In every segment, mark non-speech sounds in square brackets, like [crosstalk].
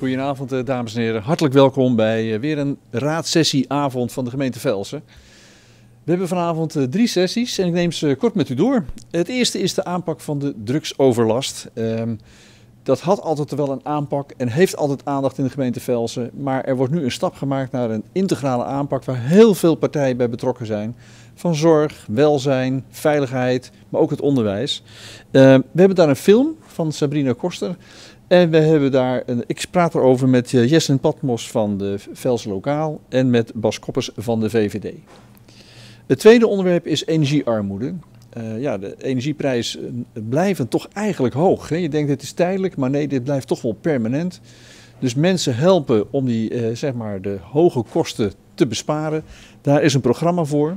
Goedenavond, eh, dames en heren. Hartelijk welkom bij eh, weer een raadsessieavond van de gemeente Velsen. We hebben vanavond eh, drie sessies en ik neem ze kort met u door. Het eerste is de aanpak van de drugsoverlast. Ehm, dat had altijd wel een aanpak en heeft altijd aandacht in de gemeente Velsen. Maar er wordt nu een stap gemaakt naar een integrale aanpak waar heel veel partijen bij betrokken zijn. Van zorg, welzijn, veiligheid, maar ook het onderwijs. Ehm, we hebben daar een film van Sabrina Koster. En we hebben daar, een, ik praat erover met uh, Jessen Patmos van de Velse Lokaal en met Bas Koppers van de VVD. Het tweede onderwerp is energiearmoede. Uh, ja, de energieprijzen blijven toch eigenlijk hoog. Hè? Je denkt het is tijdelijk, maar nee, dit blijft toch wel permanent. Dus mensen helpen om die, zeg maar de hoge kosten te besparen. Daar is een programma voor.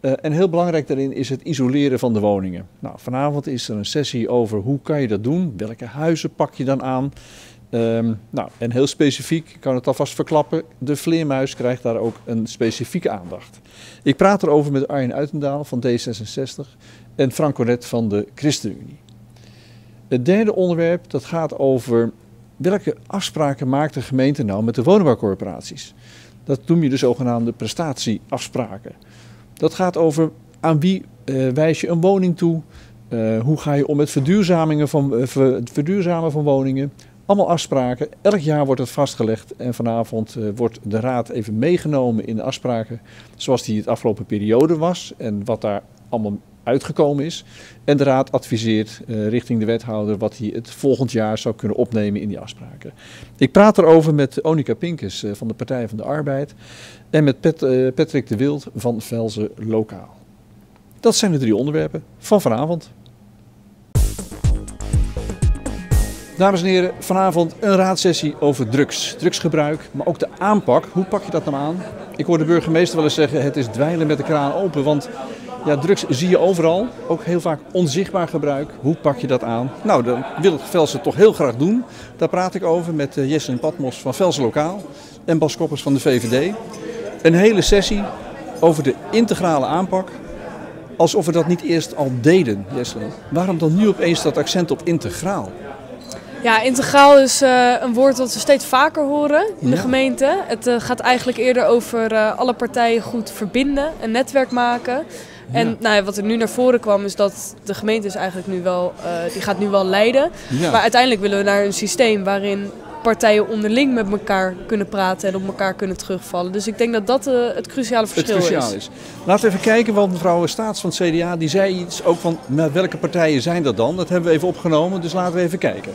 Uh, en heel belangrijk daarin is het isoleren van de woningen. Nou, vanavond is er een sessie over hoe kan je dat doen, welke huizen pak je dan aan. Um, nou, en heel specifiek, ik kan het alvast verklappen, de vleermuis krijgt daar ook een specifieke aandacht. Ik praat erover met Arjen Uitendaal van D66 en Frank Cornet van de ChristenUnie. Het derde onderwerp dat gaat over welke afspraken maakt de gemeente nou met de woningbouwcorporaties. Dat noem je de zogenaamde prestatieafspraken. Dat gaat over aan wie uh, wijs je een woning toe, uh, hoe ga je om met verduurzamingen van, uh, verduurzamen van woningen. Allemaal afspraken. Elk jaar wordt het vastgelegd en vanavond wordt de raad even meegenomen in de afspraken zoals die het afgelopen periode was en wat daar allemaal uitgekomen is. En de raad adviseert richting de wethouder wat hij het volgend jaar zou kunnen opnemen in die afspraken. Ik praat erover met Onika Pinkes van de Partij van de Arbeid. En met uh, Patrick de Wild van Velzen Lokaal. Dat zijn de drie onderwerpen van vanavond. Dames en heren, vanavond een raadsessie over drugs. Drugsgebruik, maar ook de aanpak. Hoe pak je dat nou aan? Ik hoor de burgemeester wel eens zeggen, het is dweilen met de kraan open. Want ja, drugs zie je overal, ook heel vaak onzichtbaar gebruik. Hoe pak je dat aan? Nou, dat wil het Velsen toch heel graag doen. Daar praat ik over met uh, Jesse Patmos van Velsen Lokaal en Bas Koppers van de VVD. Een hele sessie over de integrale aanpak. Alsof we dat niet eerst al deden, Jesle. Waarom dan nu opeens dat accent op integraal? Ja, integraal is uh, een woord dat we steeds vaker horen in ja. de gemeente. Het uh, gaat eigenlijk eerder over uh, alle partijen goed verbinden, een netwerk maken. En nou ja, wat er nu naar voren kwam is dat de gemeente is eigenlijk nu wel, die gaat nu wel leiden. Maar uiteindelijk willen we naar een systeem waarin partijen onderling met elkaar kunnen praten en op elkaar kunnen terugvallen. Dus ik denk dat dat uh, het cruciale verschil het cruciaal is. is. Laten we even kijken, want mevrouw Staats van het CDA die zei iets ook van met welke partijen zijn dat dan? Dat hebben we even opgenomen, dus laten we even kijken.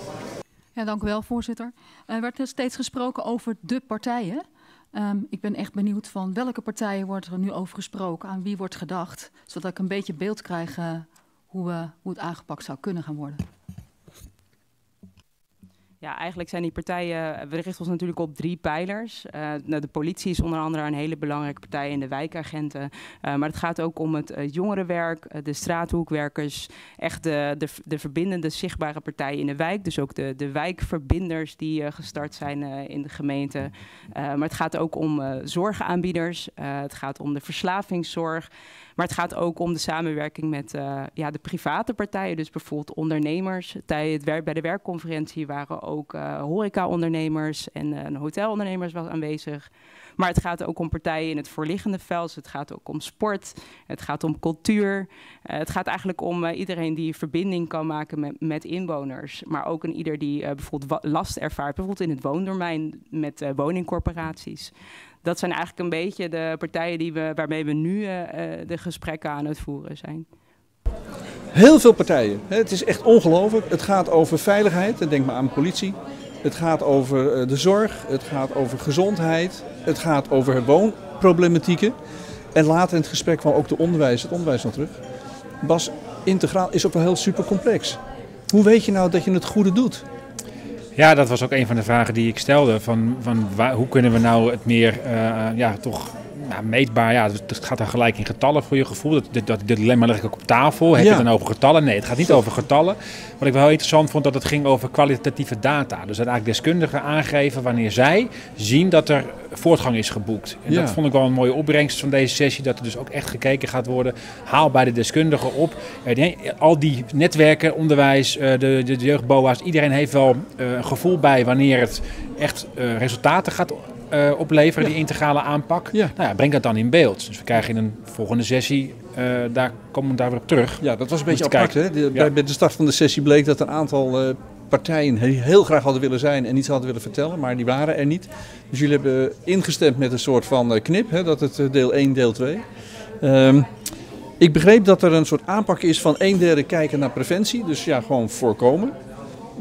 Ja, dank u wel, voorzitter. Er werd steeds gesproken over de partijen. Um, ik ben echt benieuwd van welke partijen wordt er nu over gesproken, aan wie wordt gedacht, zodat ik een beetje beeld krijg uh, hoe, uh, hoe het aangepakt zou kunnen gaan worden. Ja, eigenlijk zijn die partijen, we richten ons natuurlijk op drie pijlers. Uh, de politie is onder andere een hele belangrijke partij in de wijkagenten. Uh, maar het gaat ook om het jongerenwerk, de straathoekwerkers, echt de, de, de, verbindende, zichtbare partijen in de wijk. Dus ook de, de wijkverbinders die gestart zijn in de gemeente. maar het gaat ook om zorgaanbieders, het gaat om de verslavingszorg. Maar het gaat ook om de samenwerking met ja, de private partijen. Dus bijvoorbeeld ondernemers. Werk, bij de werkconferentie waren ook uh, horeca-ondernemers en uh, hotelondernemers wel aanwezig. Maar het gaat ook om partijen in het voorliggende veld. Dus het gaat ook om sport. Het gaat om cultuur. Uh, het gaat eigenlijk om iedereen die verbinding kan maken met, met inwoners. Maar ook een ieder die bijvoorbeeld last ervaart. Bijvoorbeeld in het woondomein met woningcorporaties dat zijn eigenlijk een beetje de partijen die we, waarmee we nu de gesprekken aan het voeren zijn. Heel veel partijen. Het is echt ongelooflijk. Het gaat over veiligheid, denk maar aan politie. Het gaat over de zorg, het gaat over gezondheid, het gaat over woonproblematieken. En later in het gesprek kwam ook de onderwijs, het onderwijs nog terug. Bas, integraal is ook wel heel super complex. Hoe weet je nou dat je het goede doet? Ja, dat was ook een van de vragen die ik stelde. Van, van hoe kunnen we nou het meer, uh, ja, toch nou, meetbaar, ja, het gaat dan gelijk in getallen voor je gevoel. Dat, dat, dat dilemma leg ik ook op tafel. Heb je het dan over getallen? Nee, het gaat niet over getallen. Wat ik wel heel interessant vond, dat het ging over kwalitatieve data. Dus dat eigenlijk deskundigen aangeven wanneer zij zien dat er voortgang is geboekt. En dat vond ik wel een mooie opbrengst van deze sessie. Dat er dus ook echt gekeken gaat worden. Haal bij de deskundigen op. Al die netwerken, onderwijs, eh, de, de, de jeugdboa's. Iedereen heeft wel eh, een gevoel bij wanneer het echt uh, resultaten gaat uh, opleveren, die integrale aanpak. Ja. Nou ja, breng dat dan in beeld. Dus we krijgen in een volgende sessie, uh, daar komen we daar weer op terug. Ja, dat was een beetje apart. Hè? De, bij, de start van de sessie bleek dat een aantal uh, partijen heel graag hadden willen zijn en iets hadden willen vertellen, maar die waren er niet. Dus jullie hebben ingestemd met een soort van knip, hè, dat het deel 1, deel 2. Um, ehm, ik begreep dat er een soort aanpak is van een derde kijken naar preventie, dus ja, gewoon voorkomen.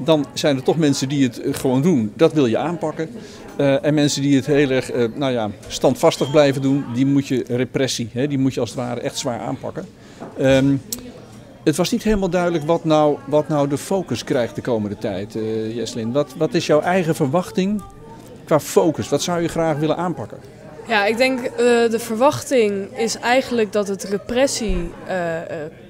Dan zijn er toch mensen die het gewoon doen. Dat wil je aanpakken. Uh, en mensen die het heel erg uh, nou ja, standvastig blijven doen, die moet je repressie, hè, die moet je als het ware echt zwaar aanpakken. Um, het was niet helemaal duidelijk wat nou, wat nou de focus krijgt de komende tijd, uh, Jeslin. Wat, wat is jouw eigen verwachting qua focus? Wat zou je graag willen aanpakken? Ja, ik denk uh, de verwachting is eigenlijk dat het repressie uh, uh,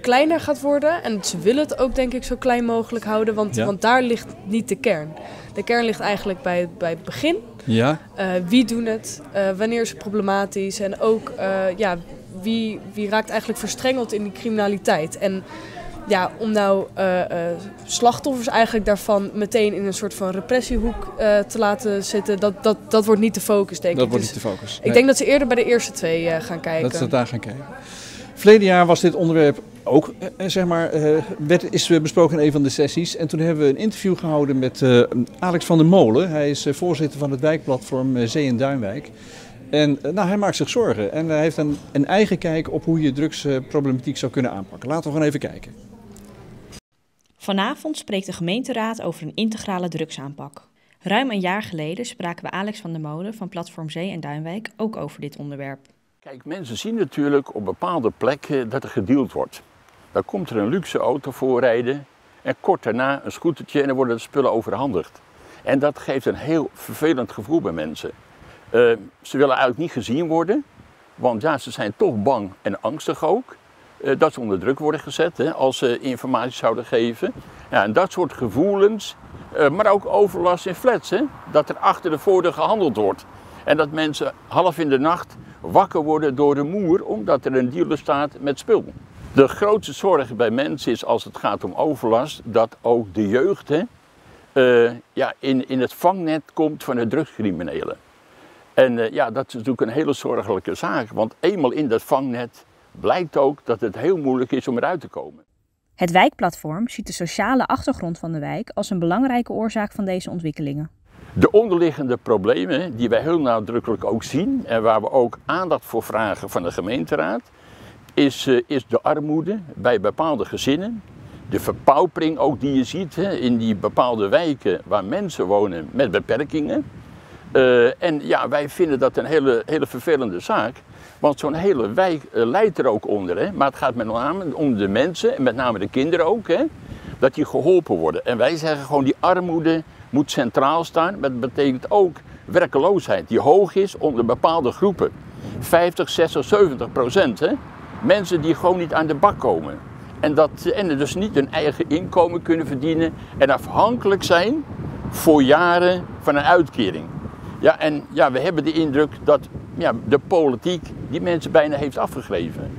kleiner gaat worden. En ze willen het ook denk ik zo klein mogelijk houden, want, ja. want daar ligt niet de kern. De kern ligt eigenlijk bij, bij het begin. Ja. Wie doen het? Wanneer is het problematisch? En ook ja, wie, wie raakt eigenlijk verstrengeld in die criminaliteit? En ja, om nou slachtoffers eigenlijk daarvan meteen in een soort van repressiehoek te laten zitten, dat, dat, dat wordt niet de focus, denk dat ik. Dat wordt dus niet de focus. Ik denk dat ze eerder bij de eerste twee gaan kijken. Dat ze daar gaan kijken. Verleden jaar was dit onderwerp ook eh, zeg maar, eh, werd, is besproken in een van de sessies. En toen hebben we een interview gehouden met Alex van der Molen. Hij is voorzitter van het wijkplatform Zee en Duinwijk. En nou, hij maakt zich zorgen en hij heeft een, een eigen kijk op hoe je drugsproblematiek zou kunnen aanpakken. Laten we gewoon even kijken. Vanavond spreekt de gemeenteraad over een integrale drugsaanpak. Ruim een jaar geleden spraken we Alex van der Molen van Platform Zee en Duinwijk ook over dit onderwerp. Kijk, mensen zien natuurlijk op bepaalde plekken dat er gedeeld wordt. Dan komt er een luxe auto voorrijden en kort daarna een scootertje en dan worden de spullen overhandigd. En dat geeft een heel vervelend gevoel bij mensen. Uh, ze willen eigenlijk niet gezien worden, want ja, ze zijn toch bang en angstig ook. Uh, dat ze onder druk worden gezet hè, als ze informatie zouden geven. Ja, en dat soort gevoelens, uh, maar ook overlast in flats. Hè, dat er achter de voordeur gehandeld wordt. En dat mensen half in de nacht wakker worden door een moer omdat er een dealer staat met spul. De grootste zorg bij mensen is als het gaat om overlast dat ook de jeugd hè, uh, ja, in, in het vangnet komt van de drugscriminelen. En ja, dat is natuurlijk een hele zorgelijke zaak, want eenmaal in dat vangnet blijkt ook dat het heel moeilijk is om eruit te komen. Het wijkplatform ziet de sociale achtergrond van de wijk als een belangrijke oorzaak van deze ontwikkelingen. De onderliggende problemen die wij heel nadrukkelijk ook zien en waar we ook aandacht voor vragen van de gemeenteraad, is, uh, is de armoede bij bepaalde gezinnen. De verpaupering ook die je ziet hè, in die bepaalde wijken waar mensen wonen met beperkingen. Uh, en ja, wij vinden dat een hele, hele vervelende zaak. Want zo'n hele wijk uh, leidt er ook onder. Hè? Maar het gaat met name om de mensen, en met name de kinderen ook, hè? dat die geholpen worden. En wij zeggen gewoon die armoede moet centraal staan. Maar dat betekent ook werkeloosheid die hoog is onder bepaalde groepen. 50, 60, 70 procent. Hè? Mensen die gewoon niet aan de bak komen. En, dat, en dus niet hun eigen inkomen kunnen verdienen en afhankelijk zijn voor jaren van een uitkering. Ja, en ja, we hebben de indruk dat ja, de politiek die mensen bijna heeft afgegeven.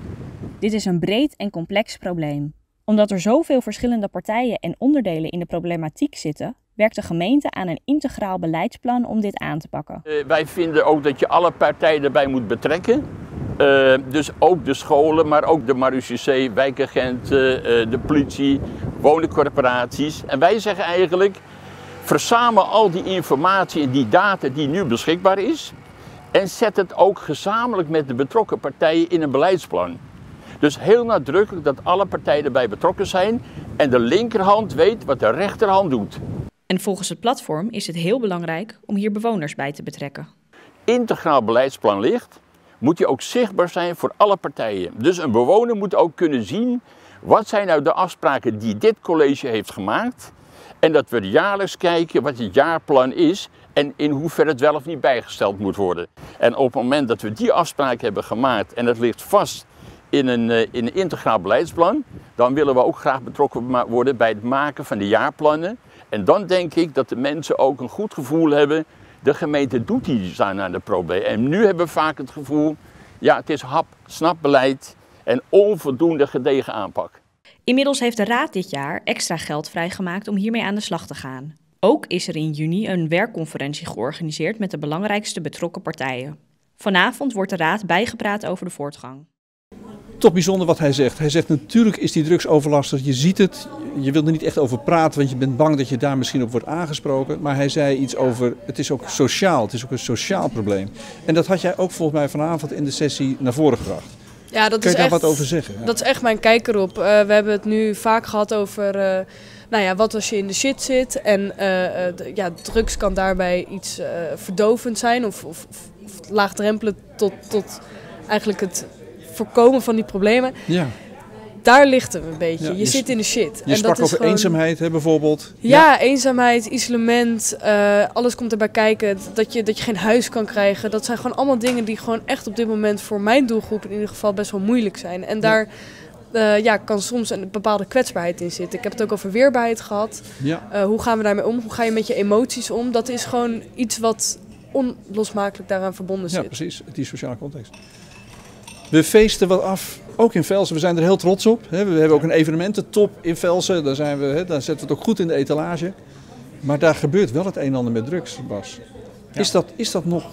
Dit is een breed en complex probleem. Omdat er zoveel verschillende partijen en onderdelen in de problematiek zitten, werkt de gemeente aan een integraal beleidsplan om dit aan te pakken. Uh, wij vinden ook dat je alle partijen erbij moet betrekken. Uh, dus ook de scholen, maar ook de marechaussee, wijkagenten, uh, de politie, woningcorporaties. En wij zeggen eigenlijk, verzamel al die informatie en die data die nu beschikbaar is. En zet het ook gezamenlijk met de betrokken partijen in een beleidsplan. Dus heel nadrukkelijk dat alle partijen erbij betrokken zijn en de linkerhand weet wat de rechterhand doet. En volgens het platform is het heel belangrijk om hier bewoners bij te betrekken. Integraal beleidsplan ligt, moet die ook zichtbaar zijn voor alle partijen. Dus een bewoner moet ook kunnen zien wat zijn nou de afspraken die dit college heeft gemaakt. En dat we jaarlijks kijken wat het jaarplan is en in hoeverre het wel of niet bijgesteld moet worden. En op het moment dat we die afspraak hebben gemaakt en het ligt vast in een, eh, in een integraal beleidsplan, dan willen we ook graag betrokken worden bij het maken van de jaarplannen. En dan denk ik dat de mensen ook een goed gevoel hebben, de gemeente doet iets aan de probleem. En nu hebben we vaak het gevoel, ja het is hap, snap beleid en onvoldoende gedegen aanpak. Inmiddels heeft de Raad dit jaar extra geld vrijgemaakt om hiermee aan de slag te gaan. Ook is er in juni een werkconferentie georganiseerd met de belangrijkste betrokken partijen. Vanavond wordt de Raad bijgepraat over de voortgang. Toch bijzonder wat hij zegt. Hij zegt natuurlijk is die drugsoverlastig, je ziet het, je wilt er niet echt over praten, want je bent bang dat je daar misschien op wordt aangesproken. Maar hij zei iets over, het is ook sociaal, het is ook een sociaal probleem. En dat had jij ook volgens mij vanavond in de sessie naar voren gebracht. Ja, dat Kun je is daar echt, wat over zeggen? Dat is echt mijn kijk erop. Eh, we hebben het nu vaak gehad over, eh, nou ja, wat als je in de shit zit. En eh, eh, ja, drugs kan daarbij iets eh, verdovend zijn of, of, laagdrempelen tot, tot eigenlijk het voorkomen van die problemen. Ja, Daar ligt hem een beetje. Ja, je, je zit in de shit. je sprak over eenzaamheid hè, bijvoorbeeld. Ja, eenzaamheid, isolement, alles komt erbij kijken. Dat je, dat je geen huis kan krijgen. Dat zijn gewoon allemaal dingen die gewoon echt op dit moment voor mijn doelgroep in ieder geval best wel moeilijk zijn. En daar eh, ja, kan soms een bepaalde kwetsbaarheid in zitten. Ik heb het ook over weerbaarheid gehad. Ja. Eh, hoe gaan we daarmee om? Hoe ga je met je emoties om? Dat is gewoon iets wat onlosmakelijk daaraan verbonden Ja, zit. precies. Die sociale context. We feesten wat af, ook in Velsen. We zijn er heel trots op. hè. We hebben ook een evenemententop in Velsen. Daar, zijn we, hè, daar zetten we het ook goed in de etalage. Maar daar gebeurt wel het een en ander met drugs, Bas. Is, dat, is dat nog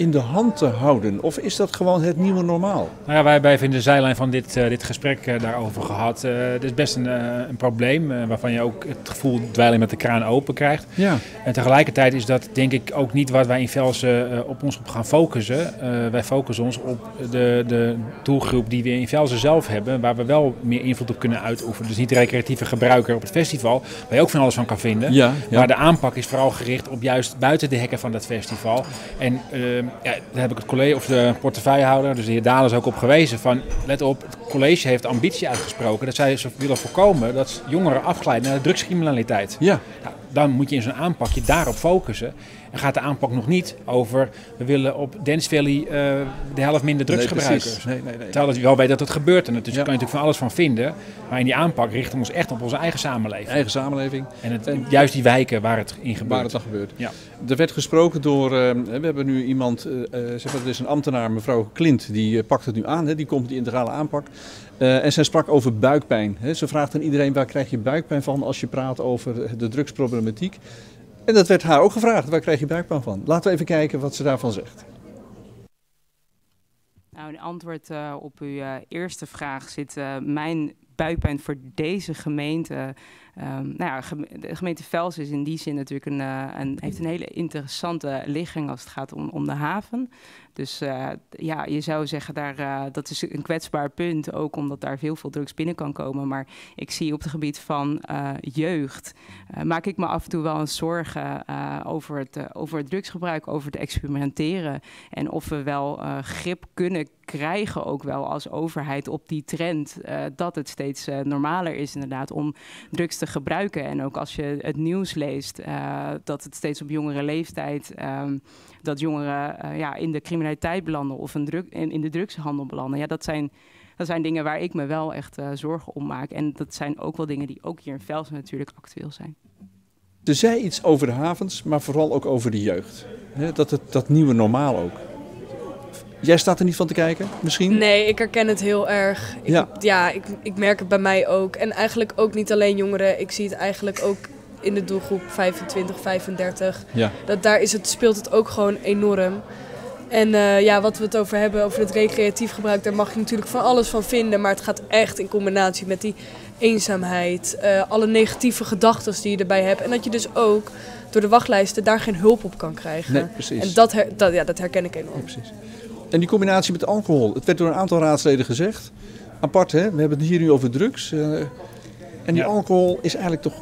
in de hand te houden? Of is dat gewoon het nieuwe normaal? Nou ja, wij hebben even in de zijlijn van dit, eh, dit gesprek eh, daarover gehad. Eh het is best een, een probleem waarvan je ook het gevoel dweilen met de kraan open krijgt. Ja. En tegelijkertijd is dat denk ik ook niet wat wij in Velsen op ons op gaan focussen. Wij focussen ons op de, de doelgroep die we in Velsen zelf hebben, waar we wel meer invloed op kunnen uitoefenen. Dus niet de recreatieve gebruiker op het festival, waar je ook van alles van kan vinden. Ja, ja. Maar de aanpak is vooral gericht op juist buiten de hekken van dat festival. En eh, ja, daar heb ik het college of de portefeuillehouder, dus de heer Dalen, is ook op gewezen van let op, het college heeft ambitie uitgesproken dat zij willen voorkomen dat jongeren afglijden naar de drugscriminaliteit. Ja. Nou, dan moet je in zo'n aanpakje daarop focussen. En gaat de aanpak nog niet over, we willen op Dance Valley eh, de helft minder Nee, drugsgebruikers. precies. Nee, nee, nee. Terwijl je wel weet dat het gebeurt. En dus daar kan je natuurlijk van alles van vinden. Maar in die aanpak richten we ons echt op onze eigen samenleving. Eigen samenleving. En het, juist die wijken waar het in gebeurt. Waar het dan gebeurt. Ja. Er werd gesproken door, eh, we hebben nu iemand, eh, zeg maar, er is een ambtenaar, mevrouw Klint, die pakt het nu aan, hè, die komt die integrale aanpak. Eh, en zij sprak over buikpijn. Ze vraagt aan iedereen, waar krijg je buikpijn van als je praat over de drugsproblematiek? En dat werd haar ook gevraagd, waar krijg je buikpijn van? Laten we even kijken wat ze daarvan zegt. Nou, in antwoord eh, op uw eh, eerste vraag zit mijn buikpijn voor deze gemeente. ehm, nou ja, de gemeente Vels is in die zin natuurlijk een, een, heeft een hele interessante ligging als het gaat om, om de haven. Dus eh, ja, je zou zeggen, daar, eh, dat is een kwetsbaar punt, ook omdat daar heel veel drugs binnen kan komen. Maar ik zie op het gebied van eh, jeugd, maak ik me af en toe wel een zorgen over, het, over het drugsgebruik, over het experimenteren. En of we wel grip kunnen krijgen, ook wel als overheid, op die trend. dat het steeds normaler is, inderdaad, om drugs te gebruiken. En ook als je het nieuws leest, dat het steeds op jongere leeftijd. ehm, dat jongeren ja, in de criminaliteit belanden of een drug, in, in de drugshandel belanden. Ja, dat zijn. Dat zijn dingen waar ik me wel echt eh, zorgen om maak. En dat zijn ook wel dingen die ook hier in Velsen natuurlijk actueel zijn. Ze zei iets over de havens, maar vooral ook over de jeugd. Hè, dat, het, dat nieuwe normaal ook. Jij staat er niet van te kijken, misschien? Nee, ik herken het heel erg. Ik, Ja. ja, ik, ik merk het bij mij ook. En eigenlijk ook niet alleen jongeren. Ik zie het eigenlijk ook in de doelgroep 25, 35. Ja. Dat daar is het, speelt het ook gewoon enorm. En eh, ja, wat we het over hebben, over het recreatief gebruik, daar mag je natuurlijk van alles van vinden. Maar het gaat echt in combinatie met die eenzaamheid, eh, alle negatieve gedachten die je erbij hebt. En dat je dus ook door de wachtlijsten daar geen hulp op kan krijgen. Nee, precies. En dat, her- dat, ja, dat herken ik enorm. precies. En die combinatie met alcohol. Het werd door een aantal raadsleden gezegd. Apart, hè? We hebben het hier nu over drugs. eh, en die Ja. alcohol is eigenlijk toch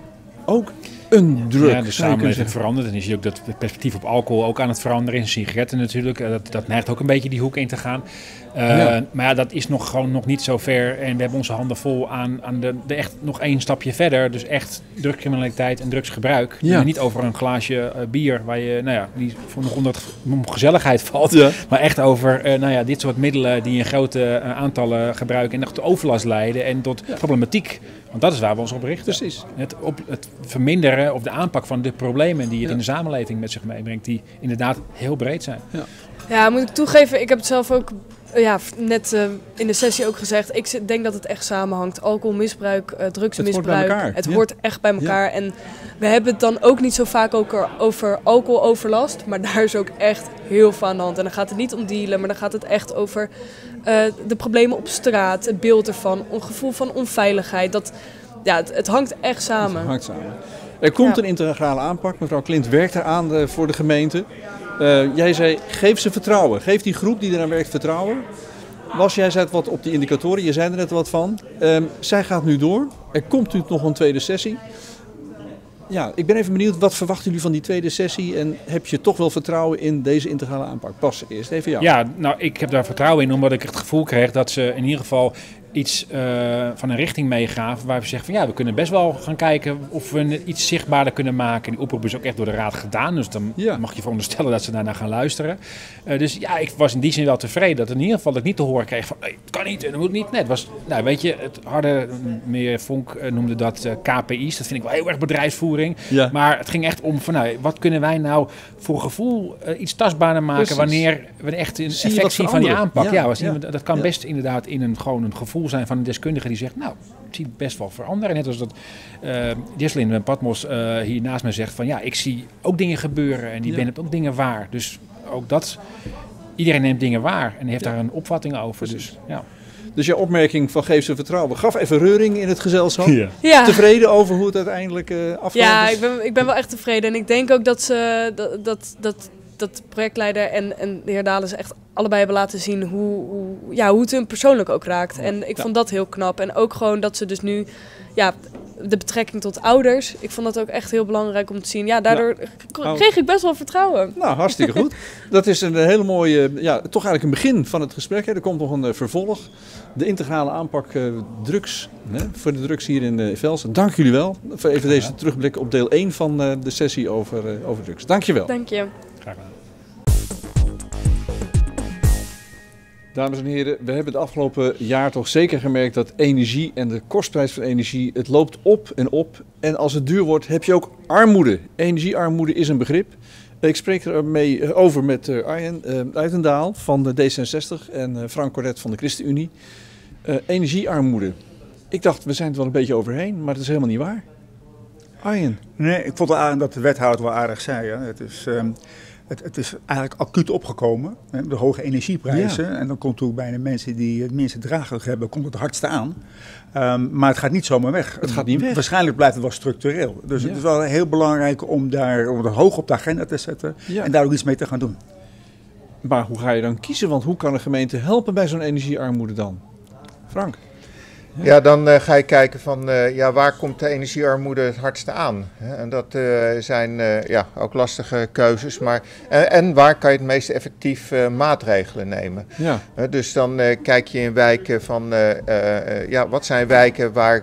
ook een druk. Ja, de samenleving verandert. En je ziet ook dat het perspectief op alcohol ook aan het veranderen is. Sigaretten natuurlijk. Eh, dat, dat neigt ook een beetje die hoek in te gaan. Uh, Maar ja, dat is nog gewoon nog niet zo ver. En we hebben onze handen vol aan, aan de, de echt nog één stapje verder. Dus echt drugscriminaliteit en drugsgebruik. Ja. niet over een glaasje uh, bier waar je, nou ja, die voor nog onder gezelligheid valt. Ja. Maar echt over, uh, nou ja, dit soort middelen die in grote aantallen gebruiken en echt tot overlast leiden en tot problematiek. Want dat is waar we ons op richten. Precies. Het, op, het verminderen of de aanpak van de problemen die het in de samenleving met zich meebrengt, die inderdaad heel breed zijn. Ja. ja, moet ik toegeven, ik heb het zelf ook ja, net uh, in de sessie ook gezegd. Ik denk dat het echt samenhangt. Alcoholmisbruik, uh, drugsmisbruik. Het, hoort, het ja. hoort echt bij elkaar. Ja. En we hebben het dan ook niet zo vaak ook over alcoholoverlast. Maar daar is ook echt heel veel aan de hand. En dan gaat het niet om dealen, maar dan gaat het echt over uh, de problemen op straat. Het beeld ervan, een gevoel van onveiligheid. Dat, ja, het, het hangt echt samen. Het hangt samen. Er komt ja. een integrale aanpak. Mevrouw Klint werkt eraan de, voor de gemeente. Uh, jij zei, geef ze vertrouwen. Geef die groep die eraan werkt vertrouwen. Was, jij zei wat op die indicatoren, je zei er net wat van. Uh, zij gaat nu door. Er komt natuurlijk nog een tweede sessie. Ja, ik ben even benieuwd, wat verwachten jullie van die tweede sessie? En heb je toch wel vertrouwen in deze integrale aanpak? Pas eerst even jou. Ja, nou, ik heb daar vertrouwen in, omdat ik het gevoel kreeg dat ze in ieder geval iets uh, van een richting meegaven waar we zeggen van ja, we kunnen best wel gaan kijken of we iets zichtbaarder kunnen maken. Die oproep is ook echt door de raad gedaan, dus dan ja. mag je veronderstellen dat ze daarna gaan luisteren. Uh, dus ja, ik was in die zin wel tevreden dat in ieder geval dat ik niet te horen kreeg van het kan niet en dat moet niet. Nee, het was, nou weet je, het harde, meer Vonk uh, noemde dat KPI's, dat vind ik wel heel erg bedrijfsvoering. Ja. Maar het ging echt om van nou, wat kunnen wij nou voor gevoel iets tastbaarder maken Precies. wanneer we echt een effect zien van die aanpak. Ja, ja, ja. dat kan best inderdaad in een gewoon een gevoel zijn van een deskundige die zegt, nou, het ziet best wel veranderen. Net als dat uh, Jesslyn Patmos uh, hier naast me zegt van, ja, ik zie ook dingen gebeuren en die ja. ben ook dingen waar. Dus ook dat, iedereen neemt dingen waar en heeft ja. daar een opvatting over. Dus, ja. Dus je opmerking van geef ze vertrouwen gaf even reuring in het gezelschap. Ja. ja. Tevreden over hoe het uiteindelijk uh, afgelopen ja, is? Ja, ik ben, ik ben wel echt tevreden. En ik denk ook dat, ze, dat, dat, dat dat de projectleider en, en de heer Dalen echt allebei hebben laten zien hoe, hoe, ja, hoe het hun persoonlijk ook raakt. En ik ja. vond dat heel knap. En ook gewoon dat ze dus nu ja, de betrekking tot ouders. Ik vond dat ook echt heel belangrijk om te zien. Ja, daardoor ja. kreeg ik best wel vertrouwen. Nou, hartstikke goed. [laughs] Dat is een hele mooie, ja, toch eigenlijk een begin van het gesprek. Hè. Er komt nog een uh, vervolg. De integrale aanpak uh, drugs, hè, voor de drugs hier in uh, Velsen. Dank jullie wel voor even deze terugblik op deel 1 van de sessie over, over drugs. Dank je wel. Dank je. Dames en heren, we hebben het afgelopen jaar toch zeker gemerkt dat energie en de kostprijs van energie, het loopt op en op. En als het duur wordt, heb je ook armoede. Energiearmoede is een begrip. Ik spreek ermee over met Arjen uh, Uitendaal van de D66 en Frank Cordet van de ChristenUnie. Energiearmoede. Ik dacht, we zijn het wel een beetje overheen, maar dat is helemaal niet waar. Arjen. Nee, ik vond het dat de wethouder wel aardig zei. Hè. Het is... Um, het, het, is eigenlijk acuut opgekomen, hè, de hoge energieprijzen. Ja. En dan komt ook bijna mensen die het minste draaglijk hebben, komt het hardste aan. Um, maar het gaat niet zomaar weg. Het gaat niet weg. Waarschijnlijk blijft het wel structureel. Dus ja. het is wel heel belangrijk om, daar, om het hoog op de agenda te zetten ja. en daar ook iets mee te gaan doen. Maar hoe ga je dan kiezen? Want hoe kan een gemeente helpen bij zo'n energiearmoede dan? Frank? Ja, dan uh, ga je kijken van uh, ja, waar komt de energiearmoede het hardste aan? En dat uh, zijn ja, ook lastige keuzes. Maar, en, en, waar kan je het meest effectief maatregelen nemen? Ja. dus dan kijk je in wijken van ja, wat zijn wijken waar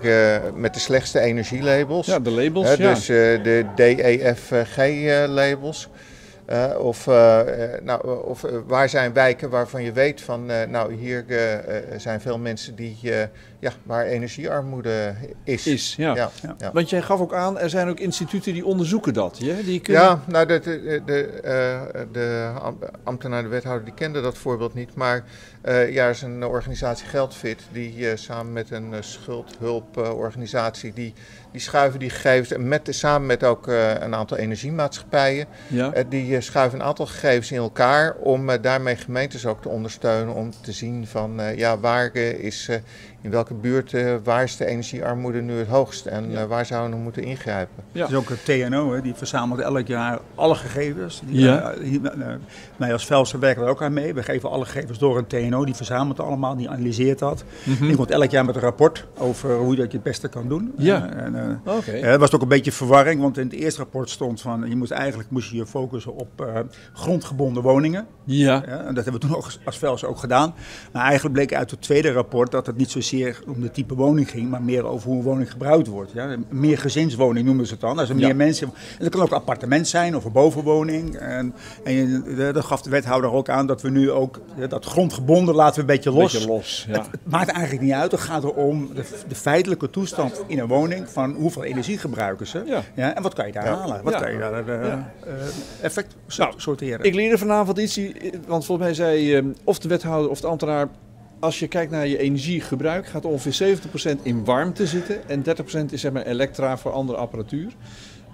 met de slechtste energielabels? Ja, de labels. dus de DEFG-labels. Uh, of, uh, nou, of uh, waar zijn wijken waarvan je weet van, nou hier zijn veel mensen die, ja, waar energiearmoede is. Is, ja. Ja, ja. Want jij gaf ook aan, er zijn ook instituten die onderzoeken dat. Ja, die kunnen... ja nou de, de, de, de ambtenaar, de wethouder, die kende dat voorbeeld niet. Maar ja, er is een organisatie Geldfit die samen met een schuldhulporganisatie, die, die schuiven die gegevens, met, samen met ook een aantal energiemaatschappijen, ja. die schuiven een aantal gegevens in elkaar om daarmee gemeentes ook te ondersteunen om te zien van ja, waar is in welke buurten, waar is de energiearmoede nu het hoogst en waar zouden we moeten ingrijpen? Ja. Het is ook het TNO, hè, die verzamelt elk jaar alle gegevens. Die, Ja. eh, hier, eh, wij als Velsen werken er ook aan mee. We geven alle gegevens door een TNO, die verzamelt allemaal, die analyseert dat. Die komt elk jaar met een rapport over hoe je dat je het beste kan doen. Ja. Eh, en, eh, Oké. eh, er was ook een beetje verwarring, want in het eerste rapport stond van je moest eigenlijk moest je je focussen op eh, grondgebonden woningen. Ja. Ja, en dat hebben we toen ook als Velsen ook gedaan. Maar eigenlijk bleek uit het tweede rapport dat het niet zozeer om de type woning ging, maar meer over hoe een woning gebruikt wordt. Ja. Meer gezinswoning noemen ze het dan. Als er Ja. meer mensen. En dat kan ook een appartement zijn of een bovenwoning. En, en je- dat gaf de wethouder ook aan dat we nu ook ja, dat grondgebonden laten we een beetje los. Beetje los, ja. Het, het maakt eigenlijk niet uit. Het gaat erom de, de feitelijke toestand in een woning van hoeveel energie gebruiken ze. Ja. en wat kan je daar halen? Wat kan je daar eh, eh, effect Nou, sorteren? Ik leerde vanavond iets, want volgens mij zei eh, of de wethouder of de ambtenaar... Als je kijkt naar je energiegebruik, gaat ongeveer 70% in warmte zitten en 30% is zeg maar elektra voor andere apparatuur.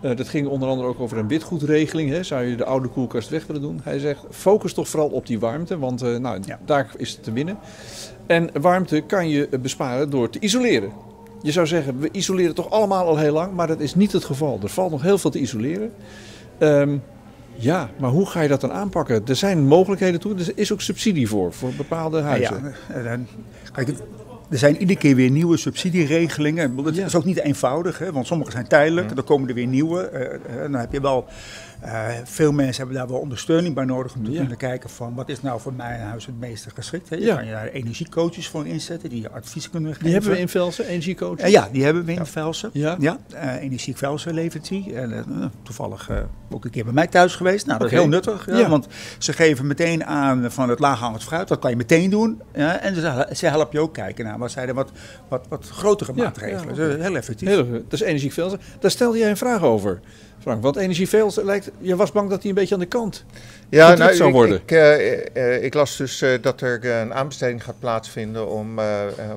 Eh, dat ging onder andere ook over een witgoedregeling. Hè. Zou je de oude koelkast weg willen doen? Hij zegt, focus toch vooral op die warmte, want eh, nou, Ja. daar is het te winnen. En warmte kan je eh, besparen door te isoleren. Je zou zeggen, we isoleren toch allemaal al heel lang, maar dat is niet het geval. Er valt nog heel veel te isoleren. Ehm, ja, maar hoe ga je dat dan aanpakken? Er zijn mogelijkheden toe, er is ook subsidie voor, voor bepaalde huizen. Ja, en dan- kijk, er zijn iedere keer weer nieuwe subsidieregelingen. Dat is ook niet eenvoudig, hè, want sommige zijn tijdelijk. Dan komen er weer nieuwe. eh, eh, dan heb je wel, eh, veel mensen hebben daar wel ondersteuning bij nodig om te kunnen kijken van wat is nou voor mijn huis het meeste geschikt. Hè. Je kan je daar energiecoaches voor inzetten die je advies kunnen geven. Die hebben we in Velsen, energiecoach. Eh, ja, die hebben we in Velsen. Ja. Ja, Energiek Velsen levert die. En, eh, toevallig ook een keer bij mij thuis geweest. Nou, dat is heel nuttig. Ja, Ja. Want ze geven meteen aan van het laaghangend fruit. Dat kan je meteen doen. Ja, en ze, ze helpen je ook kijken naar zijn er wat, wat, wat grotere Ja, maatregelen. ja, Dus, eh, heel effectief. Heel, dat is Energiek Velsen. Daar stelde jij een vraag over, Frank. Want Energie Velsen lijkt, je was bang dat hij een beetje aan de kant Ja, gedrukt nou, zou worden. Ik, eh, eh, ik las dus eh, dat er een aanbesteding gaat plaatsvinden om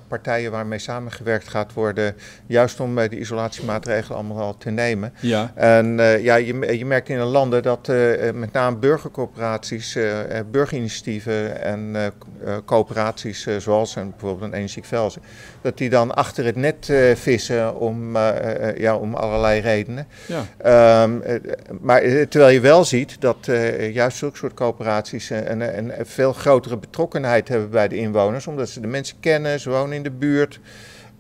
partijen waarmee samengewerkt gaat worden, juist om die isolatiemaatregelen allemaal al te nemen. Ja. En ja, je, je merkt in de landen dat met name burgercoöperaties, eh, burgerinitiatieven en co- coöperaties zoals een, bijvoorbeeld een Energiek Velsen, dat die dan achter het net vissen om, ja, om allerlei redenen. Ja. Ehm, eh, maar terwijl je wel ziet dat juist zulke soort coöperaties eh, een, een, een veel grotere betrokkenheid hebben bij de inwoners, omdat ze de mensen kennen, ze wonen in de buurt.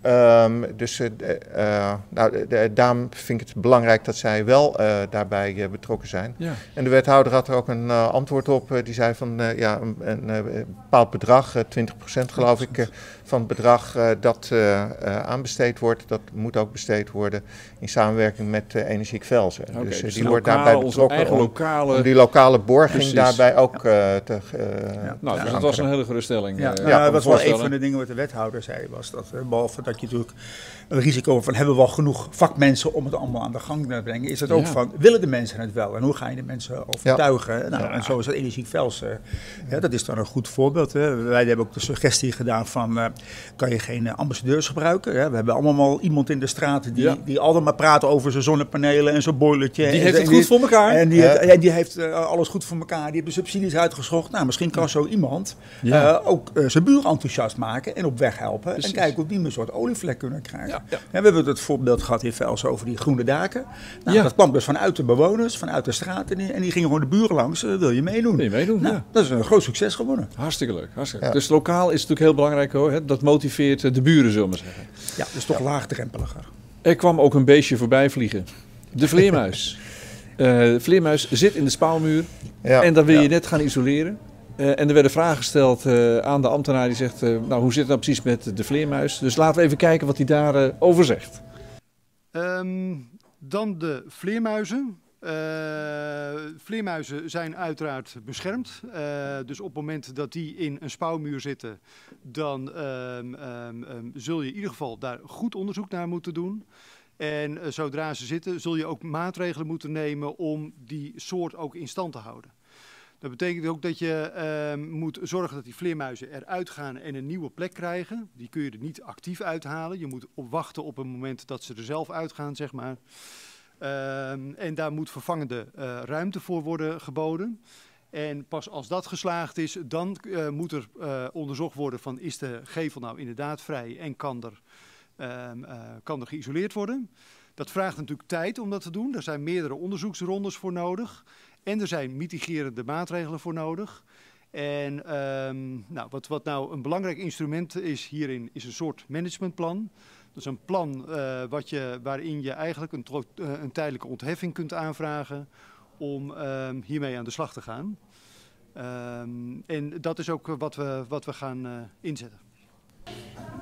Ehm, dus eh, eh, nou, de- daarom vind ik het belangrijk dat zij wel eh, daarbij eh, betrokken zijn. Ja. En de wethouder had er ook een eh, antwoord op. eh, die zei van eh, ja, een, een, eh, bepaald bedrag, eh, 20% geloof ik, eh, van het bedrag eh, dat eh, eh, aanbesteed wordt, dat moet ook besteed worden in samenwerking met eh Energiek Velsen. Oké, dus dus die wordt lokale- daarbij betrokken om, lokale... om die lokale borging Precies. daarbij ook eh, te, eh, nou, dus dat was een hele geruststelling. Ja, dat was wel een van de dingen wat de wethouder zei. Was dat, eh, behalve dat je natuurlijk een risico van hebben we wel genoeg vakmensen om het allemaal aan de gang te brengen. Is het ook Ja. van willen de mensen het wel en hoe ga je de mensen overtuigen? Nou, En zo is het Energiek Velsen. Ja, dat is dan een goed voorbeeld. Hè. Wij hebben ook de suggestie gedaan van eh, kan je geen eh, ambassadeurs gebruiken? Hè? We hebben allemaal iemand in de straat die, die altijd maar praat over zijn zonnepanelen en zijn boilertje. Die En heeft het en goed voor elkaar. En die, heeft, en die heeft eh, alles goed voor elkaar. Die heeft de subsidies uitgezocht. Nou, misschien kan zo iemand eh, ook eh, zijn buur enthousiast maken en op weg helpen. Precies. En kijken of die een soort olievlek kunnen krijgen. Ja, ja. we hebben het voorbeeld gehad in Vels over die groene daken. Nou. Dat kwam dus vanuit de bewoners, vanuit de straat. En die, en die gingen gewoon de buren langs. eh, wil je meedoen? Wil je meedoen? Nou. Dat is een groot succes geworden. Hartstikke leuk. Hartstikke leuk. Dus lokaal is natuurlijk heel belangrijk hoor. Hè? Dat motiveert eh, de buren, zullen we maar zeggen. Ja, is toch laagdrempeliger. Er kwam ook een beestje voorbij vliegen. De vleermuis. [laughs] De vleermuis zit in de spouwmuur. Ja, en dan wil je ja. net gaan isoleren. Eh, en er werden vragen gesteld eh, aan de ambtenaar die zegt... eh, nou, hoe zit het nou precies met de vleermuis? Dus laten we even kijken wat hij daarover over zegt. Ehm, dan de vleermuizen. Vleermuizen zijn uiteraard beschermd. Dus op het moment dat die in een spouwmuur zitten, dan ehm, ehm, zul je in ieder geval daar goed onderzoek naar moeten doen. En zodra ze zitten, zul je ook maatregelen moeten nemen om die soort ook in stand te houden. Dat betekent ook dat je ehm, moet zorgen dat die vleermuizen eruit gaan en een nieuwe plek krijgen. Die kun je er niet actief uithalen. Je moet wachten op een moment dat ze er zelf uitgaan, zeg maar. Ehm, en daar moet vervangende eh, ruimte voor worden geboden. En pas als dat geslaagd is, dan uh, moet er uh, onderzocht worden van is de gevel nou inderdaad vrij en kan er, uh, kan er geïsoleerd worden. Dat vraagt natuurlijk tijd om dat te doen. Er zijn meerdere onderzoeksrondes voor nodig. En er zijn mitigerende maatregelen voor nodig. En ehm, nou, wat, wat nou een belangrijk instrument is hierin, is een soort managementplan. Dat is een plan wat je, waarin je eigenlijk een, een tijdelijke ontheffing kunt aanvragen om um, hiermee aan de slag te gaan. Um, en dat is ook wat we, wat we gaan inzetten.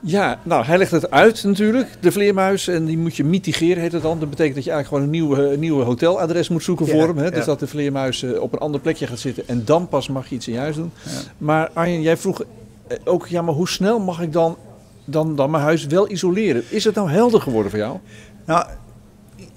Ja, nou hij legt het uit natuurlijk, de vleermuis. En die moet je mitigeren, heet het dan. Dat betekent dat je eigenlijk gewoon een nieuwe, nieuwe hoteladres moet zoeken ja, voor hem. Hè? Dus dat de vleermuis uh, op een ander plekje gaat zitten. En dan pas mag je iets in je huis doen. Ja. Maar Arjen, jij vroeg uh, ook, ja maar hoe snel mag ik dan, dan, dan mijn huis wel isoleren? Is het nou helder geworden voor jou? Nou,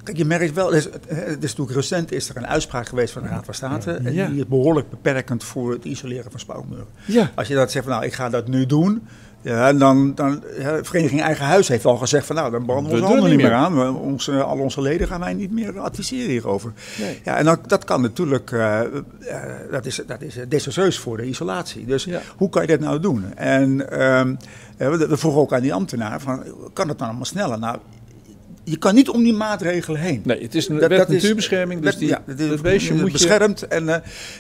Kijk, je merkt wel, het is, natuurlijk recent is er een uitspraak geweest van de Raad van State. En die is behoorlijk beperkend voor het isoleren van spouwmuren. Ja. Als je dat zegt van nou, ik ga dat nu doen. Ja, dan, dan ja, Vereniging Eigen Huis heeft al gezegd van nou, dan branden we onze handen niet meer aan. We, onze, al onze leden gaan wij niet meer adviseren hierover. Nee. Ja, en dat, dat kan natuurlijk, uh, uh, dat is, dat is desastreus voor de isolatie. Dus ja. hoe kan je dat nou doen? En um, we, we vroegen ook aan die ambtenaar van, kan het dan allemaal sneller? Nou, je kan niet om die maatregelen heen. Nee, het is een dat, wet natuurbescherming, dus die, ja, dat beestje moet beschermd. Je... En uh,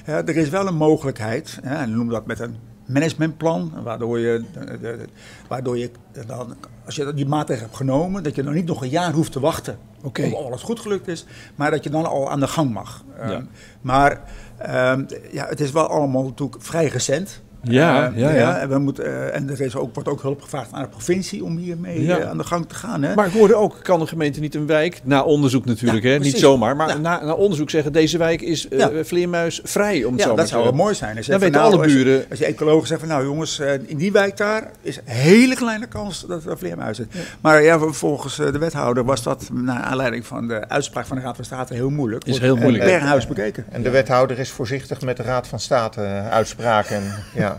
ja, er is wel een mogelijkheid, hè, en noem dat met een managementplan, waardoor je, de, de, waardoor je dan, als je die maatregelen hebt genomen, dat je dan niet nog een jaar hoeft te wachten okay. of alles goed gelukt is, maar dat je dan al aan de gang mag. Ja. Um, maar um, ja, het is wel allemaal natuurlijk vrij recent. Ja, uh, ja, ja, ja. En, we moeten, uh, en er is ook, wordt ook hulp gevraagd aan de provincie om hiermee ja. uh, aan de gang te gaan. Hè? Maar ik hoorde ook, kan de gemeente niet een wijk, na onderzoek natuurlijk, ja, hè? niet zomaar, maar na, na, onderzoek zeggen, deze wijk is vleermuis vrij, om het ja, zo dat zou wel mooi zijn. Dan weten alle buren. Als je, als je ecologen zegt van, nou jongens, in die wijk daar is een hele kleine kans dat er vleermuizen zijn. Maar ja, volgens de wethouder was dat, naar aanleiding van de uitspraak van de Raad van State, heel moeilijk. Is heel moeilijk. Per huis bekeken. En de wethouder is voorzichtig met de Raad van State uitspraken. [laughs] Ja.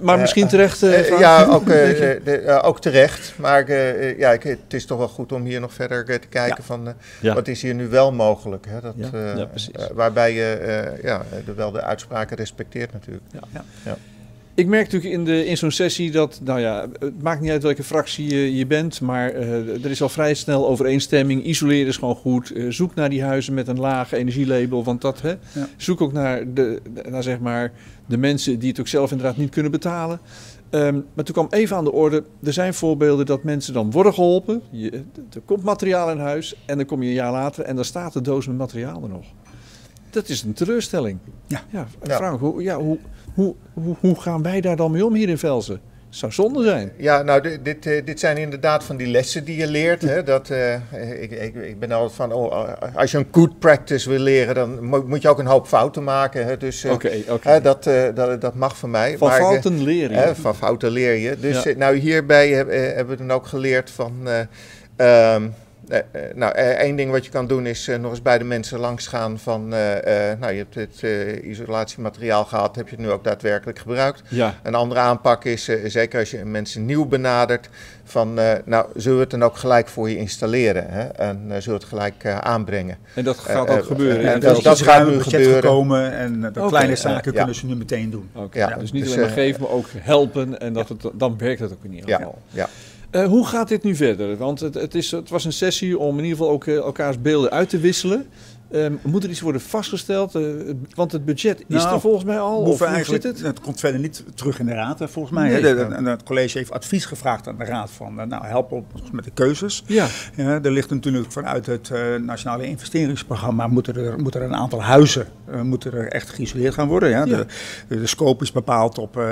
Maar misschien terecht? Uh, uh, ja, ook, [laughs] uh, de, ook terecht. Maar ja, ik, het is toch wel goed om hier nog verder te kijken ja. van ja. wat is hier nu wel mogelijk. Hè? Dat, ja. waarbij je ja, de, wel de uitspraken respecteert natuurlijk. Ja. Ik merk natuurlijk in, de, in zo'n sessie dat, nou ja, het maakt niet uit welke fractie je, je bent, maar uh, er is al vrij snel overeenstemming. Isoleren is gewoon goed. Uh, zoek naar die huizen met een laag energielabel, want dat, hè. Ja. Zoek ook naar, de, naar zeg maar, de mensen die het ook zelf inderdaad niet kunnen betalen. Um, maar toen kwam even aan de orde, er zijn voorbeelden dat mensen dan worden geholpen. Je, er komt materiaal in huis en dan kom je een jaar later en dan staat de doos met materiaal er nog. Dat is een teleurstelling. Ja. ja, Frank, hoe, ja, hoe, hoe, hoe, hoe gaan wij daar dan mee om hier in Velsen? Het zou zonde zijn. Ja, nou, dit, dit, dit zijn inderdaad van die lessen die je leert. Hè? Dat, uh, ik, ik, ik ben altijd van, oh, als je een good practice wil leren, dan moet je ook een hoop fouten maken. Hè? Dus uh, okay, okay. uh, dat, dat, dat mag van mij. Van maar, fouten leer je. van fouten leer je. Dus ja. nou, hierbij hebben we dan ook geleerd van... Um, uh, nou, één ding wat je kan doen is uh, nog eens bij de mensen langs gaan van, uh, nou, je hebt het isolatiemateriaal gehad, heb je het nu ook daadwerkelijk gebruikt? Ja. Een andere aanpak is, zeker als je mensen nieuw benadert, van, nou, zullen we het dan ook gelijk voor je installeren hè? en zullen we het gelijk aanbrengen? En dat gaat ook gebeuren? En dat, dat gaat nu gebeuren. gekomen en de okay. kleine zaken kunnen ja. ze nu meteen doen. Okay. Ja, dus niet dus, alleen maar geven, maar ook helpen en dat het, dan werkt het ook in ieder geval. Ja. Uh, hoe gaat dit nu verder? Want het, het, is, het, was een sessie om in ieder geval ook uh, elkaars beelden uit te wisselen. Um, moet er iets worden vastgesteld? Uh, want het budget is nou, er volgens mij al. Of hoe zit het? Het komt verder niet terug in de raad, volgens mij. Nee, de, de, de, het college heeft advies gevraagd aan de raad van, nou, help ons met de keuzes. Ja. ja er ligt natuurlijk vanuit het nationale investeringsprogramma moeten er, moet er een aantal huizen moeten er echt geïsoleerd gaan worden. Ja. ja. De, de, scope is bepaald op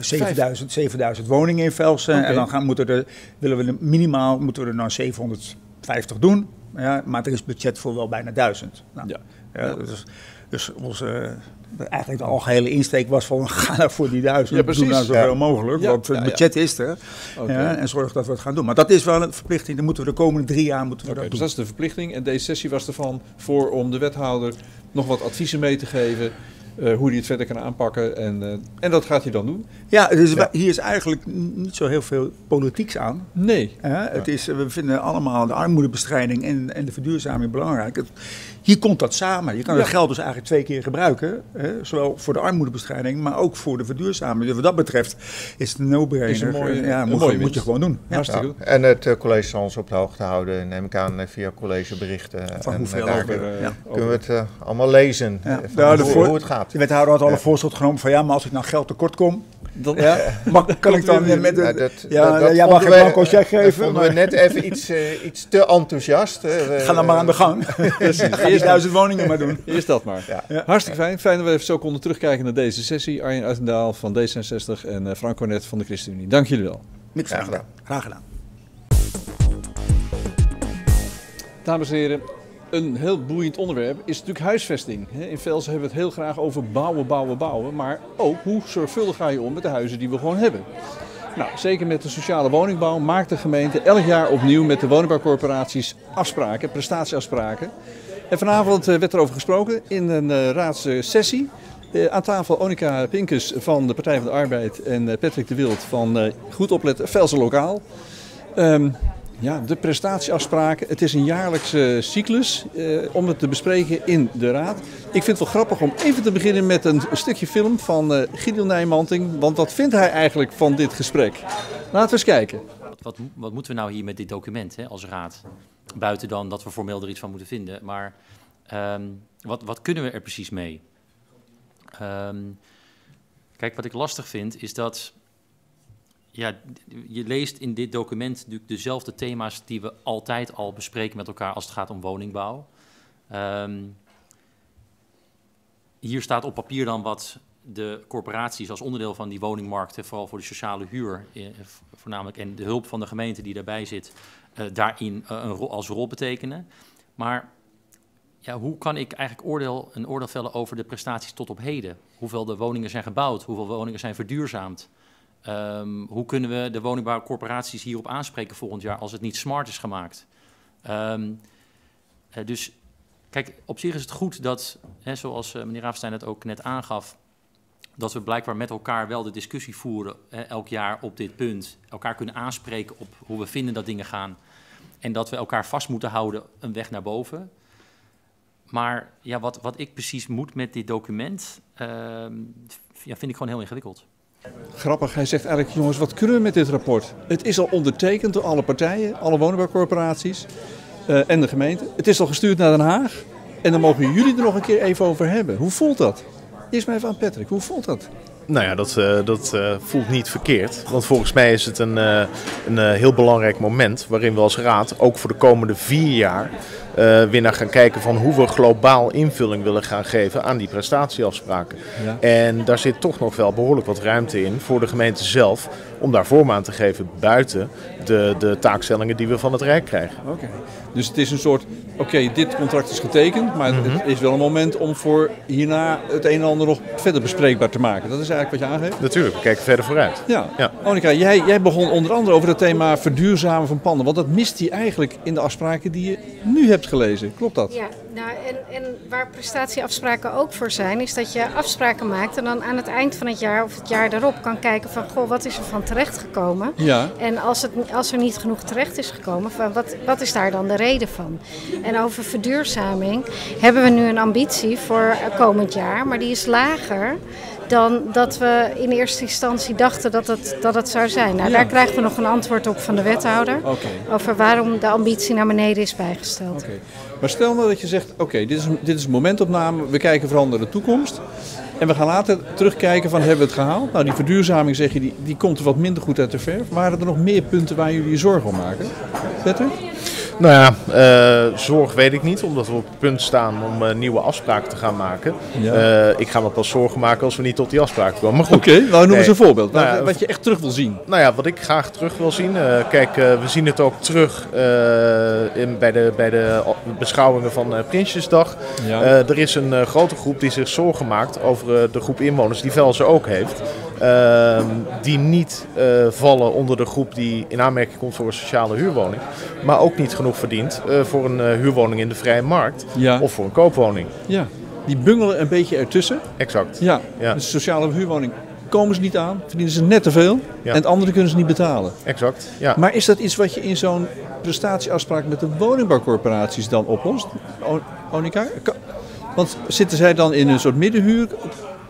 7000, 7000 woningen in Velsen. Okay. En dan gaan, moeten er, willen we minimaal moeten we er nou 750 doen. Ja, maar er is budget voor wel bijna duizend. Nou, ja. ja. Dus, dus onze, eigenlijk de algehele insteek was van [laughs] ga nou voor die duizend. Ja, precies. Doe nou zoveel mogelijk, want het budget is er. Okay. en zorg dat we het gaan doen. Maar dat is wel een verplichting. Dan moeten we de komende drie jaar moeten we okay, dat dus doen. dat is de verplichting. En deze sessie was ervan voor om de wethouder nog wat adviezen mee te geven. Uh, hoe hij het verder kan aanpakken. En, uh, en dat gaat hij dan doen. Ja, dus ja. hier is eigenlijk niet zo heel veel politieks aan. Nee. Uh, het is, we vinden allemaal de armoedebestrijding en, en de verduurzaming belangrijk. Het, hier komt dat samen. Je kan Ja. het geld dus eigenlijk twee keer gebruiken. Hè? Zowel voor de armoedebestrijding, maar ook voor de verduurzaming. Dus wat dat betreft is het een no-brainer. Is een mooie- ja, een moet, mooie je- moet je gewoon doen. Ja. Goed. en het eh, college zal ons op de hoogte houden, neem ik aan, eh, via collegeberichten. Van en hoeveel daar over, kunnen, eh, ja. kunnen we het eh, allemaal lezen, Ja. eh, van Ja, de hoe, voor- hoe het gaat. De wethouder had al een Ja. voorschot genomen van ja, maar als ik nou geld tekort kom, Dan, ja, [laughs] mag, kan ik dan weer met Ja, dat, ja, dat, dat jij mag blanco check dat geven, vonden we net even iets, eh, iets te enthousiast. we- ga dan maar aan de gang. [laughs] Ga die duizend woningen maar doen. Eerst dat maar. Ja. Ja. Hartstikke fijn. Fijn dat we even zo konden terugkijken naar deze sessie. Arjen Uitendaal van D66 en eh, Frank Cornet van de ChristenUnie. Dank jullie wel. Met Graag gedaan. Graag gedaan. Dames en heren, een heel boeiend onderwerp is natuurlijk huisvesting. In Velsen hebben we het heel graag over bouwen, bouwen, bouwen. Maar ook hoe zorgvuldig ga je om met de huizen die we gewoon hebben. Nou, zeker met de sociale woningbouw maakt de gemeente elk jaar opnieuw met de woningbouwcorporaties afspraken, prestatieafspraken. En vanavond eh, werd erover gesproken in een eh, raadssessie. Eh, aan tafel Onika Pinkus van de Partij van de Arbeid en Patrick de Wild van Goed Opletten Velsen Lokaal. Ehm, ja, de prestatieafspraken. Het is een jaarlijkse cyclus eh, om het te bespreken in de Raad. Ik vind het wel grappig om even te beginnen met een stukje film van eh Gideon Nijmanting. Want wat vindt hij eigenlijk van dit gesprek? Laten we eens kijken. Wat, wat, wat moeten we nou hier met dit document hè, als raad? Buiten dan dat we formeel er iets van moeten vinden. Maar ehm, wat, wat kunnen we er precies mee? Ehm, kijk, wat ik lastig vind is dat. Ja, je leest in dit document natuurlijk dezelfde thema's die we altijd al bespreken met elkaar als het gaat om woningbouw. Ehm, hier staat op papier dan wat de corporaties als onderdeel van die woningmarkt, hè, vooral voor de sociale huur eh, voornamelijk, en de hulp van de gemeente die daarbij zit, eh, daarin eh, een als rol betekenen. Maar ja, hoe kan ik eigenlijk oordeel, een oordeel vellen over de prestaties tot op heden? Hoeveel de woningen zijn gebouwd, hoeveel woningen zijn verduurzaamd? Ehm, hoe kunnen we de woningbouwcorporaties hierop aanspreken volgend jaar als het niet smart is gemaakt? Ehm, eh, dus kijk, op zich is het goed dat, hè, zoals eh, meneer Raafstein het ook net aangaf, dat we blijkbaar met elkaar wel de discussie voeren hè, elk jaar op dit punt. Elkaar kunnen aanspreken op hoe we vinden dat dingen gaan. En dat we elkaar vast moeten houden een weg naar boven. Maar ja, wat, wat ik precies moet met dit document, ehm, ja, vind ik gewoon heel ingewikkeld. Grappig, hij zegt eigenlijk, jongens, wat kunnen we met dit rapport? Het is al ondertekend door alle partijen, alle woningbouwcorporaties eh, en de gemeente. Het is al gestuurd naar Den Haag. En dan mogen jullie er nog een keer even over hebben. Hoe voelt dat? Eerst maar even aan Patrick, hoe voelt dat? Nou ja, dat, eh, dat eh, voelt niet verkeerd. Want volgens mij is het een, eh, een heel belangrijk moment waarin we als raad, ook voor de komende vier jaar, weer naar gaan kijken van hoe we globaal invulling willen gaan geven aan die prestatieafspraken. Ja. En daar zit toch nog wel behoorlijk wat ruimte in voor de gemeente zelf om daar vorm aan te geven buiten de, de taakstellingen die we van het Rijk krijgen. Oké. Dus het is een soort, oké, dit contract is getekend, maar Mhm. het is wel een moment om voor hierna het een en ander nog verder bespreekbaar te maken. Dat is eigenlijk wat je aangeeft. Natuurlijk, we kijken verder vooruit. Ja. Ja. Monika, jij, jij begon onder andere over het thema verduurzamen van panden. Want dat mist hij eigenlijk in de afspraken die je nu hebt gelezen. Klopt dat? Ja, nou, en, en waar prestatieafspraken ook voor zijn, is dat je afspraken maakt en dan aan het eind van het jaar of het jaar daarop kan kijken van, goh, wat is er van terechtgekomen? Ja. En als, het, als er niet genoeg terecht is gekomen, van wat, wat is daar dan de reden van? En over verduurzaming hebben we nu een ambitie voor komend jaar, maar die is lager dan dat we in eerste instantie dachten dat het, dat het zou zijn. Nou, Ja. daar krijgen we nog een antwoord op van de wethouder. Over waarom de ambitie naar beneden is bijgesteld. Oké. Maar stel nou dat je zegt, oké, dit, is, dit is een momentopname, we kijken vooral naar de toekomst. En we gaan later terugkijken van, hebben we het gehaald? Nou, die verduurzaming zeg je, die, die komt er wat minder goed uit de verf. Waren er nog meer punten waar jullie je zorgen om maken? Petter? Nou ja, eh, zorg weet ik niet, omdat we op het punt staan om eh, nieuwe afspraken te gaan maken. Ja. Eh, ik ga me pas zorgen maken als we niet tot die afspraken komen. Maar goed. Oké, nou noem eens een voorbeeld. Nou Wat- je echt terug wil zien. Nou ja, wat ik graag terug wil zien. kijk, we zien het ook terug in, bij, de, bij de beschouwingen van Prinsjesdag. Ja. Er is een grote groep die zich zorgen maakt over de groep inwoners die Velzen ook heeft. Ehm, die niet eh, vallen onder de groep die in aanmerking komt voor een sociale huurwoning. Maar ook niet genoeg verdient eh, voor een eh, huurwoning in de vrije markt. Ja. Of voor een koopwoning. Ja, die bungelen een beetje ertussen. Exact. Ja, Ja. dus sociale huurwoning komen ze niet aan, verdienen ze net te veel. Ja. En het andere kunnen ze niet betalen. Exact, ja. Maar is dat iets wat je in zo'n prestatieafspraak met de woningbouwcorporaties dan oplost, O- Onika? Ka- Want zitten zij dan in een soort middenhuur?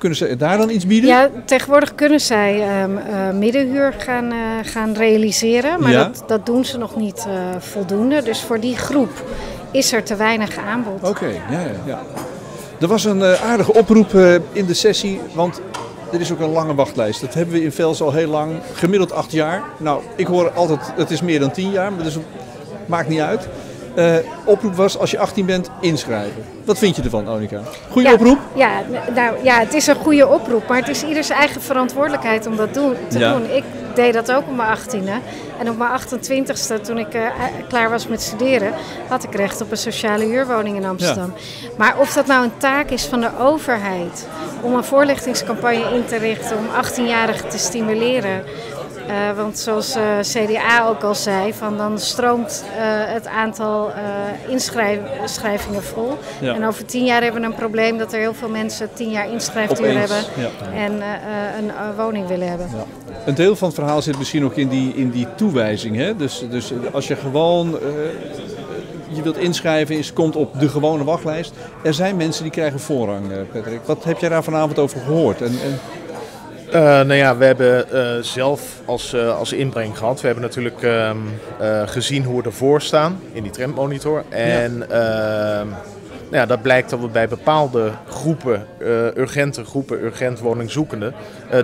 Kunnen ze daar dan iets bieden? Ja, tegenwoordig kunnen zij ehm, eh, middenhuur gaan, eh, gaan realiseren, maar Ja. dat, dat doen ze nog niet eh, voldoende. Dus voor die groep is er te weinig aanbod. Oké, ja, ja, ja. Er was een aardige oproep in de sessie, want er is ook een lange wachtlijst. Dat hebben we in Vels al heel lang, gemiddeld acht jaar. Nou, ik hoor altijd, het is meer dan tien jaar, maar dus maakt niet uit. Eh, oproep was, als je 18 bent, inschrijven. Wat vind je ervan, Onika? Goeie Ja, oproep? Ja, nou, ja, het is een goede oproep, maar het is ieders eigen verantwoordelijkheid om dat doen, te Ja. doen. Ik deed dat ook op mijn 18e. En op mijn 28e, toen ik eh, klaar was met studeren, had ik recht op een sociale huurwoning in Amsterdam. Maar of dat nou een taak is van de overheid om een voorlichtingscampagne in te richten om 18-jarigen te stimuleren. Eh, want zoals eh, CDA ook al zei, van dan stroomt eh, het aantal inschrijvingen vol. Ja. En over tien jaar hebben we een probleem dat er heel veel mensen tien jaar inschrijfduur hebben ja. en een woning willen hebben. Een deel van het verhaal zit misschien ook in die, in die toewijzing. Hè? Dus, dus als je gewoon je wilt inschrijven, is, komt op de gewone wachtlijst. Er zijn mensen die krijgen voorrang, Patrick. Wat heb jij daar vanavond over gehoord? En, en... Eh, nou ja, we hebben eh, zelf als, eh, als inbreng gehad. We hebben natuurlijk ehm, eh, gezien hoe we ervoor staan in die trendmonitor. En ehm, nou ja, dat blijkt dat we bij bepaalde groepen, urgente groepen, urgent woningzoekenden,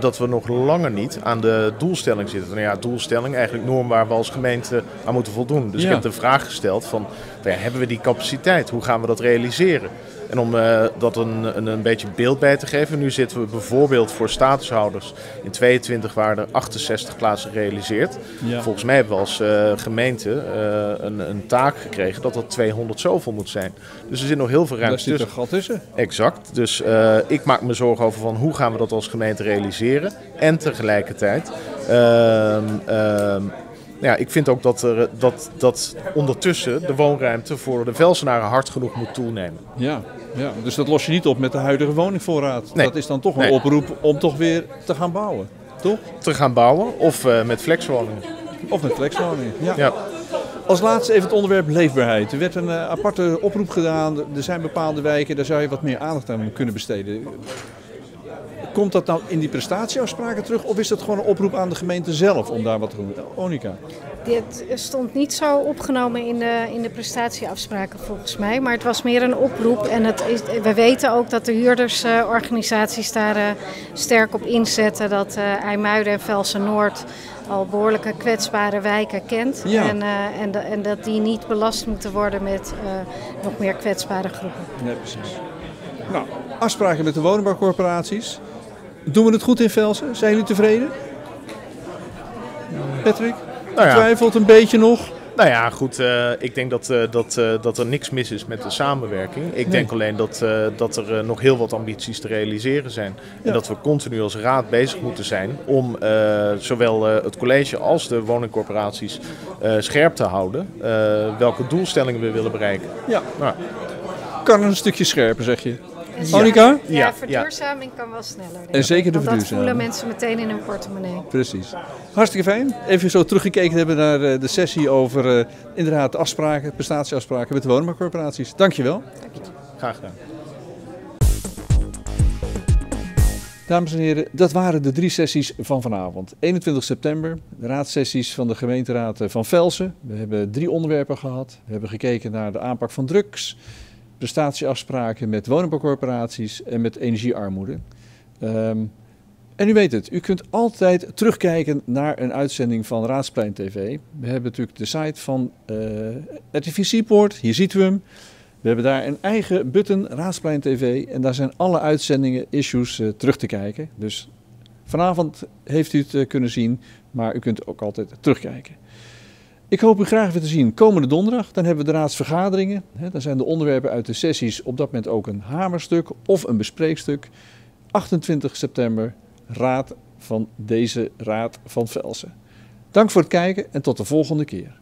dat we nog langer niet aan de doelstelling zitten. Nou ja, doelstelling, eigenlijk norm waar we als gemeente aan moeten voldoen. Dus Ja. ik heb de vraag gesteld van, nou ja, hebben we die capaciteit? Hoe gaan we dat realiseren? En om eh, dat een, een, een beetje beeld bij te geven, nu zitten we bijvoorbeeld voor statushouders. In 22 waren er 68 plaatsen gerealiseerd. Ja. Volgens mij hebben we als eh, gemeente eh, een, een taak gekregen dat dat 200 zoveel moet zijn. Dus er zit nog heel veel ruimte zit tussen. een gat tussen. Exact. Dus ik maak me zorgen over van hoe gaan we dat als gemeente realiseren. En tegelijkertijd, ja, ik vind ook dat, er, dat, dat ondertussen de woonruimte voor de Velsenaren hard genoeg moet toenemen. Ja, ja, dus dat los je niet op met de huidige woningvoorraad. Nee. Dat is dan toch een Nee. oproep om toch weer te gaan bouwen, toch? Te gaan bouwen of eh, met flexwoningen. Of met flexwoningen, ja. Ja. Als laatste even het onderwerp leefbaarheid. Er werd een eh, aparte oproep gedaan. Er zijn bepaalde wijken, daar zou je wat meer aandacht aan kunnen besteden. Komt dat nou in die prestatieafspraken terug of is dat gewoon een oproep aan de gemeente zelf om daar wat te doen? Onika. Dit stond niet zo opgenomen in de, in de prestatieafspraken volgens mij, maar het was meer een oproep. En het is, we weten ook dat de huurdersorganisaties daar eh, sterk op inzetten. Dat eh IJmuiden en Velsen Noord al behoorlijke kwetsbare wijken kent. Ja. En, eh, en, de- en dat die niet belast moeten worden met nog meer kwetsbare groepen. Nee, precies. Nou, afspraken met de woningbouwcorporaties. Doen we het goed in Velsen? Zijn jullie tevreden? Patrick? Nou ja. Twijfelt een beetje nog? Nou ja, goed. eh, ik denk dat, eh, dat, eh, dat er niks mis is met de samenwerking. Ik Nee. denk alleen dat, dat er nog heel wat ambities te realiseren zijn. Ja. En dat we continu als raad bezig moeten zijn om zowel het college als de woningcorporaties scherp te houden. welke doelstellingen we willen bereiken. Ja. Nou, Kan een stukje scherper, zeg je. Ja. Onika? Ja, Ja, verduurzaming kan wel sneller. En zeker de Want dat verduurzaming. voelen mensen meteen in hun portemonnee. Precies. Hartstikke fijn. Even zo teruggekeken hebben naar eh, de sessie over eh, inderdaad de afspraken, prestatieafspraken met de woningbouwcorporaties. Dankjewel. graag gedaan. Dames en heren, dat waren de drie sessies van vanavond. 21 september, de raadssessies van de gemeenteraad eh, van Velsen. We hebben drie onderwerpen gehad. We hebben gekeken naar de aanpak van drugs, prestatieafspraken met woningbouwcorporaties en met energiearmoede. Ehm, en u weet het, u kunt altijd terugkijken naar een uitzending van Raadsplein TV. We hebben natuurlijk de site van eh RTV Seaport, hier ziet u hem. We hebben daar een eigen button, Raadsplein TV, en daar zijn alle uitzendingen, issues eh, terug te kijken. Dus vanavond heeft u het eh, kunnen zien, maar u kunt ook altijd terugkijken. Ik hoop u graag weer te zien komende donderdag. Dan hebben we de raadsvergaderingen. Dan zijn de onderwerpen uit de sessies op dat moment ook een hamerstuk of een bespreekstuk. 28 september, raad van deze Raad van Velsen. Dank voor het kijken en tot de volgende keer.